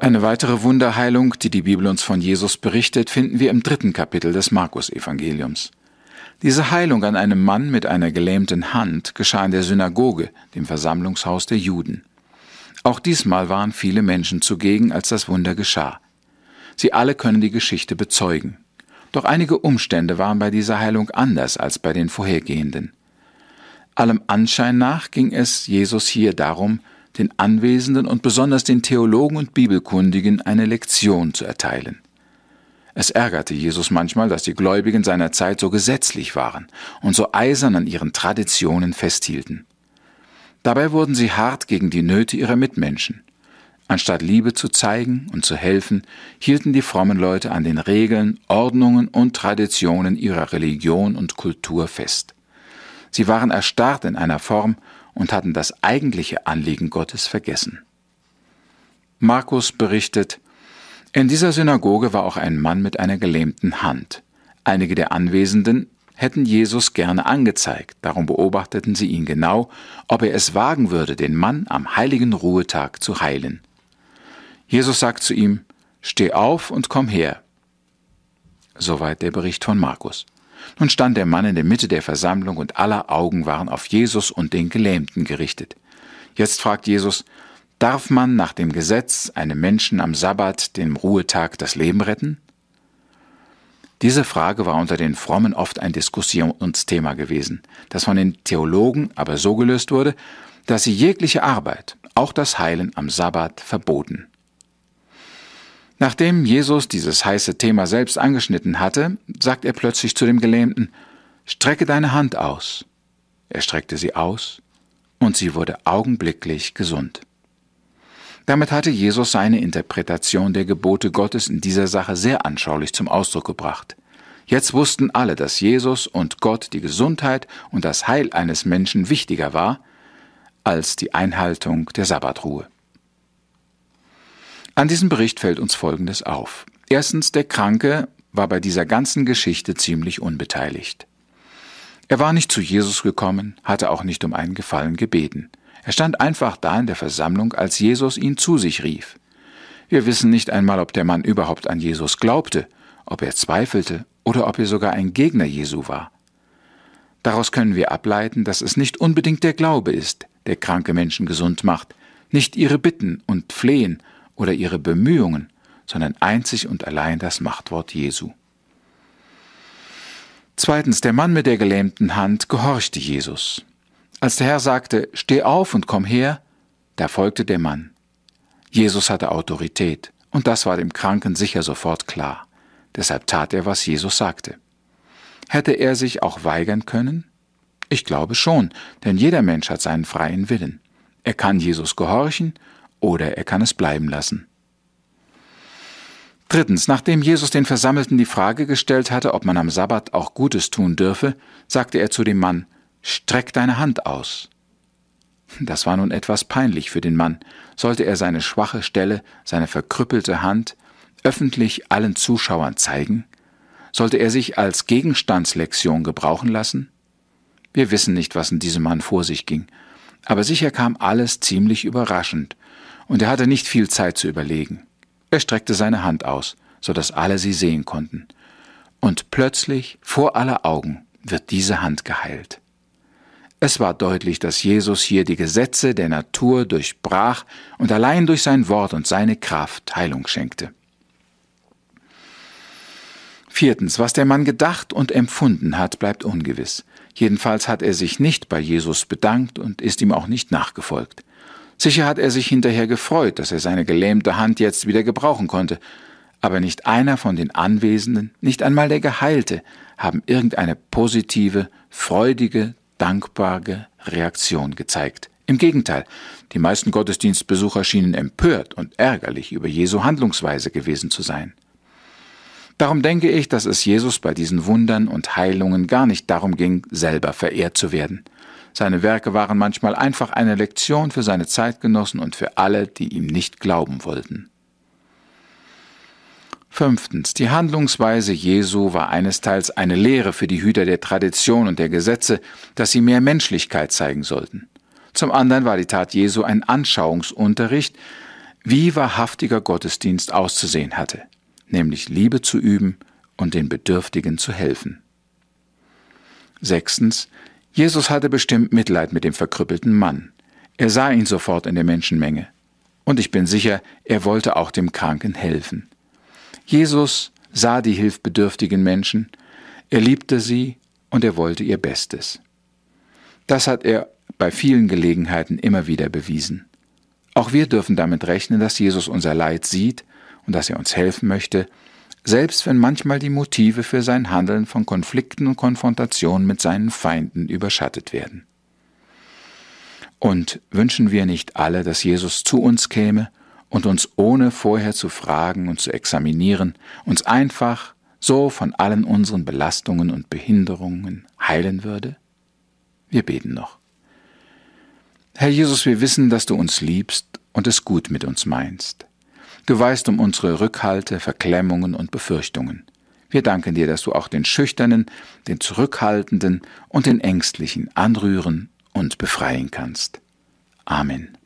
Eine weitere Wunderheilung, die die Bibel uns von Jesus berichtet, finden wir im dritten Kapitel des Markus-Evangeliums. Diese Heilung an einem Mann mit einer gelähmten Hand geschah in der Synagoge, dem Versammlungshaus der Juden. Auch diesmal waren viele Menschen zugegen, als das Wunder geschah. Sie alle können die Geschichte bezeugen. Doch einige Umstände waren bei dieser Heilung anders als bei den vorhergehenden. Allem Anschein nach ging es Jesus hier darum, den Anwesenden und besonders den Theologen und Bibelkundigen eine Lektion zu erteilen. Es ärgerte Jesus manchmal, dass die Gläubigen seiner Zeit so gesetzlich waren und so eisern an ihren Traditionen festhielten. Dabei wurden sie hart gegen die Nöte ihrer Mitmenschen. Anstatt Liebe zu zeigen und zu helfen, hielten die frommen Leute an den Regeln, Ordnungen und Traditionen ihrer Religion und Kultur fest. Sie waren erstarrt in einer Form und hatten das eigentliche Anliegen Gottes vergessen. Markus berichtet, in dieser Synagoge war auch ein Mann mit einer gelähmten Hand. Einige der Anwesenden hätten Jesus gerne angezeigt, darum beobachteten sie ihn genau, ob er es wagen würde, den Mann am heiligen Ruhetag zu heilen. Jesus sagt zu ihm, Steh auf und komm her. Soweit der Bericht von Markus. Nun stand der Mann in der Mitte der Versammlung und aller Augen waren auf Jesus und den Gelähmten gerichtet. Jetzt fragt Jesus, darf man nach dem Gesetz einem Menschen am Sabbat, dem Ruhetag, das Leben retten? Diese Frage war unter den Frommen oft ein Diskussionsthema gewesen, das von den Theologen aber so gelöst wurde, dass sie jegliche Arbeit, auch das Heilen am Sabbat, verboten. Nachdem Jesus dieses heiße Thema selbst angeschnitten hatte, sagt er plötzlich zu dem Gelähmten, Strecke deine Hand aus. Er streckte sie aus, und sie wurde augenblicklich gesund. Damit hatte Jesus seine Interpretation der Gebote Gottes in dieser Sache sehr anschaulich zum Ausdruck gebracht. Jetzt wussten alle, dass Jesus und Gott die Gesundheit und das Heil eines Menschen wichtiger war als die Einhaltung der Sabbatruhe. An diesem Bericht fällt uns Folgendes auf. Erstens, der Kranke war bei dieser ganzen Geschichte ziemlich unbeteiligt. Er war nicht zu Jesus gekommen, hatte auch nicht um einen Gefallen gebeten. Er stand einfach da in der Versammlung, als Jesus ihn zu sich rief. Wir wissen nicht einmal, ob der Mann überhaupt an Jesus glaubte, ob er zweifelte oder ob er sogar ein Gegner Jesu war. Daraus können wir ableiten, dass es nicht unbedingt der Glaube ist, der kranke Menschen gesund macht, nicht ihre Bitten und Flehen oder ihre Bemühungen, sondern einzig und allein das Machtwort Jesu. Zweitens, der Mann mit der gelähmten Hand gehorchte Jesus. Als der Herr sagte, Steh auf und komm her, da folgte der Mann. Jesus hatte Autorität, und das war dem Kranken sicher sofort klar. Deshalb tat er, was Jesus sagte. Hätte er sich auch weigern können? Ich glaube schon, denn jeder Mensch hat seinen freien Willen. Er kann Jesus gehorchen oder er kann es bleiben lassen. Drittens, nachdem Jesus den Versammelten die Frage gestellt hatte, ob man am Sabbat auch Gutes tun dürfe, sagte er zu dem Mann, Streck deine Hand aus. Das war nun etwas peinlich für den Mann. Sollte er seine schwache Stelle, seine verkrüppelte Hand öffentlich allen Zuschauern zeigen? Sollte er sich als Gegenstandslektion gebrauchen lassen? Wir wissen nicht, was in diesem Mann vor sich ging, aber sicher kam alles ziemlich überraschend, und er hatte nicht viel Zeit zu überlegen. Er streckte seine Hand aus, so dass alle sie sehen konnten. Und plötzlich, vor aller Augen, wird diese Hand geheilt. Es war deutlich, dass Jesus hier die Gesetze der Natur durchbrach und allein durch sein Wort und seine Kraft Heilung schenkte. Viertens, was der Mann gedacht und empfunden hat, bleibt ungewiss. Jedenfalls hat er sich nicht bei Jesus bedankt und ist ihm auch nicht nachgefolgt. Sicher hat er sich hinterher gefreut, dass er seine gelähmte Hand jetzt wieder gebrauchen konnte, aber nicht einer von den Anwesenden, nicht einmal der Geheilte, haben irgendeine positive, freudige, dankbare Reaktion gezeigt. Im Gegenteil, die meisten Gottesdienstbesucher schienen empört und ärgerlich über Jesu Handlungsweise gewesen zu sein. Darum denke ich, dass es Jesus bei diesen Wundern und Heilungen gar nicht darum ging, selber verehrt zu werden. Seine Werke waren manchmal einfach eine Lektion für seine Zeitgenossen und für alle, die ihm nicht glauben wollten. Fünftens. Die Handlungsweise Jesu war einesteils eine Lehre für die Hüter der Tradition und der Gesetze, dass sie mehr Menschlichkeit zeigen sollten. Zum anderen war die Tat Jesu ein Anschauungsunterricht, wie wahrhaftiger Gottesdienst auszusehen hatte, nämlich Liebe zu üben und den Bedürftigen zu helfen. Sechstens, Jesus hatte bestimmt Mitleid mit dem verkrüppelten Mann. Er sah ihn sofort in der Menschenmenge. Und ich bin sicher, er wollte auch dem Kranken helfen. Jesus sah die hilfbedürftigen Menschen, er liebte sie und er wollte ihr Bestes. Das hat er bei vielen Gelegenheiten immer wieder bewiesen. Auch wir dürfen damit rechnen, dass Jesus unser Leid sieht und dass er uns helfen möchte, selbst wenn manchmal die Motive für sein Handeln von Konflikten und Konfrontationen mit seinen Feinden überschattet werden. Und wünschen wir nicht alle, dass Jesus zu uns käme und uns ohne vorher zu fragen und zu examinieren, uns einfach so von allen unseren Belastungen und Behinderungen heilen würde? Wir beten noch. Herr Jesus, wir wissen, dass du uns liebst und es gut mit uns meinst. Du weißt um unsere Rückhalte, Verklemmungen und Befürchtungen. Wir danken dir, dass du auch den Schüchternen, den Zurückhaltenden und den Ängstlichen anrühren und befreien kannst. Amen.